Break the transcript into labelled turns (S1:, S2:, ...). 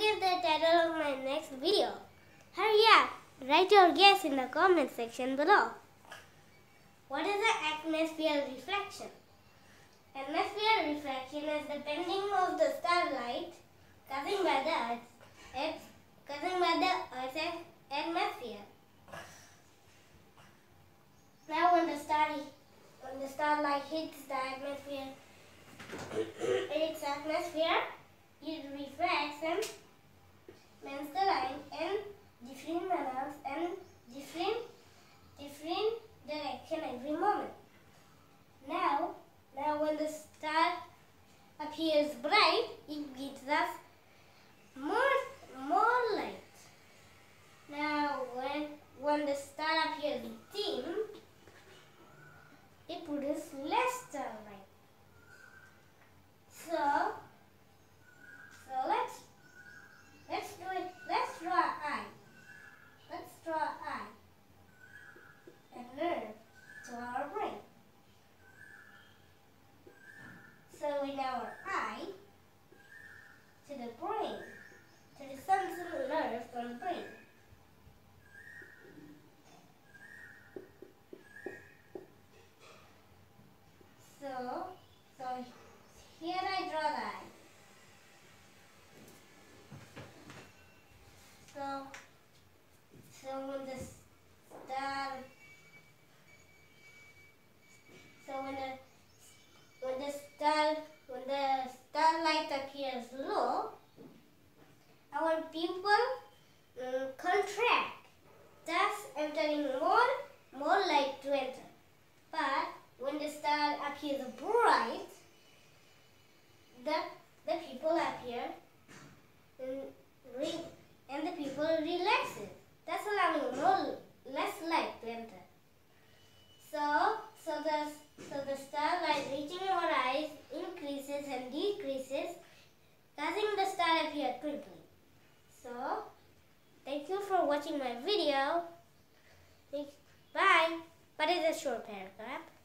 S1: guess the title of my next video? Hurry up! Write your guess in the comment section below. What is the atmosphere reflection? Atmosphere refraction is the bending of the starlight causing by the Earth, it's causing by the Earth's atmosphere. Now when the star when the starlight hits the atmosphere its atmosphere, it refracts and bends the line in different manners and different different direction every moment. Now, now when the star appears bright, it gives us more more light. Now, when when the star appears dim, it produces less starlight. So, so let's let's do it. Let's draw an eye. Let's draw an eye and nerve to our brain. So in our eye to the brain, to the sensory nerves on the brain. So, so here I draw the eye. So, so when the star, so when the when the star when the appears low, our pupil um, contract, thus entering more more light to enter. But when the star appears bright, the the people appear and, re, and the people relaxes. That's allowing more less light to enter. So so the so the starlight reaching our eyes increases and decreases, causing the appear. So thank you for watching my video. Bye. But it's a short paragraph.